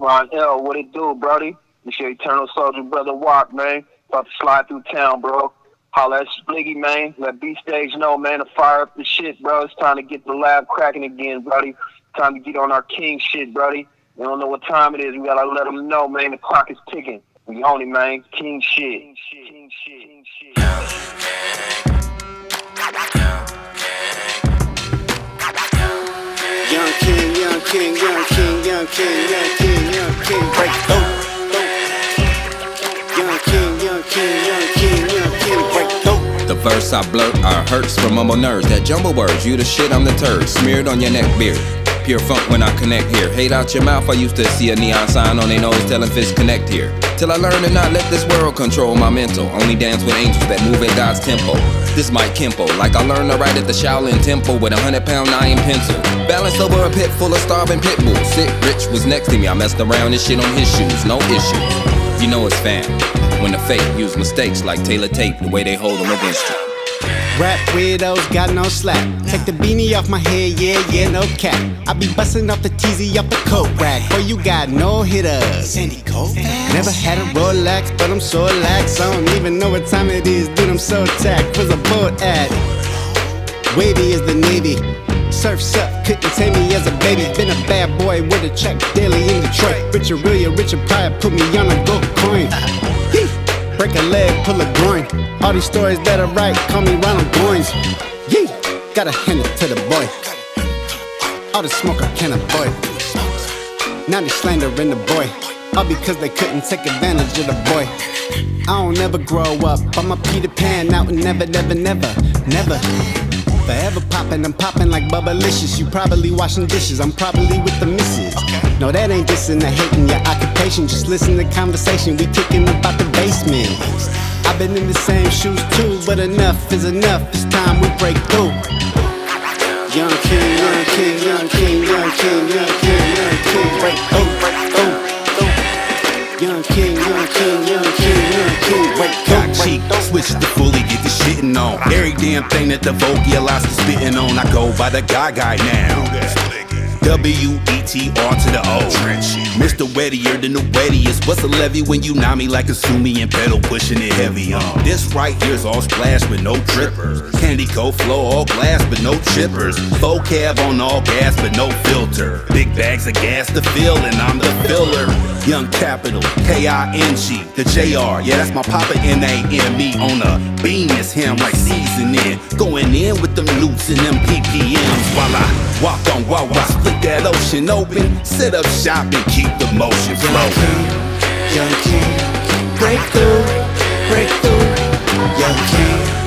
Ron L, what it do, Brody? It's your eternal soldier, brother Wok, man. About to slide through town, bro. Holla at Spliggy, man. Let B Stage know, man, to fire up the shit, bro. It's time to get the lab cracking again, Brody. Time to get on our king shit, Brody. We don't know what time it is. We gotta let them know, man. The clock is ticking. We on it, man. King shit. King shit. King shit. King shit. Young king, young king, young king, young king, young king, young king, I blurt are hurts from mumble nerves. That jumble words, you the shit, I'm the turd. Smeared on your neck beard. Pure funk when I connect here. Hate out your mouth, I used to see a neon sign on their nose telling fists connect here. Till I learn to not let this world control my mental. Only dance with angels that move at God's tempo. This Mike Kenpo, like I learned to write at the Shaolin Temple with a hundred pound iron pencil. Balanced over a pit full of starving pit bulls. Sick Rich was next to me, I messed around and shit on his shoes, no issue. You know it's fam. When the fake use mistakes like Taylor Tape, the way they hold them against you. Rap weirdos got no slack. Take the beanie off my head, yeah, yeah, no cap. I be busting off the teasy off the coat rack. Boy, you got no hitters. Sandy Koufax. Never had a Rolex, but I'm so lax. I don't even know what time it is, dude. I'm so tacked. Was a boat at Wavy is the Navy. Surfs up, couldn't tame me as a baby. Been a bad boy with a check daily in Detroit. Richard William, Richard Pryor put me on a gold coin. A leg, pull a groin. All these stories that I write, call me Ronald Goines. Yee, gotta hand it to the boy. All the smoke I can avoid. Now they slandering the boy. All because they couldn't take advantage of the boy. I don't ever grow up. I'm a Peter Pan out and never, never, never, never. Forever popping, I'm popping like Bubblicious. You probably washing dishes, I'm probably with the missus. No, that ain't just in the hating your occupation. Just listen to conversation, we kicking about the basement. I've been in the same shoes too, but enough is enough. It's time we break through. Young king, young king, young king, young king, young king, young king, break through, break through. Young king, young king, switch to fully get the shitting on. Every damn thing that the vocalize is spitting on, I go by the guy guy now. W E T R to the O. Mr. Wettier than the wettiest. What's a levy when you me like a sumi and pedal pushing it heavy on? This right here's all splash with no trippers. Candy coat flow all glass but no chippers. Vocab on all gas but no filter. Big bags of gas to fill and I'm the filler. Young Capital, K I N G, the J R. Yeah, that's my papa N A M E on a beam. It's him like seasoning. Going in with them loops and them PPMs while I walk on Wawa with that ocean open. Sit up shop and keep the motion flowing. Young king, break through, break through, young king.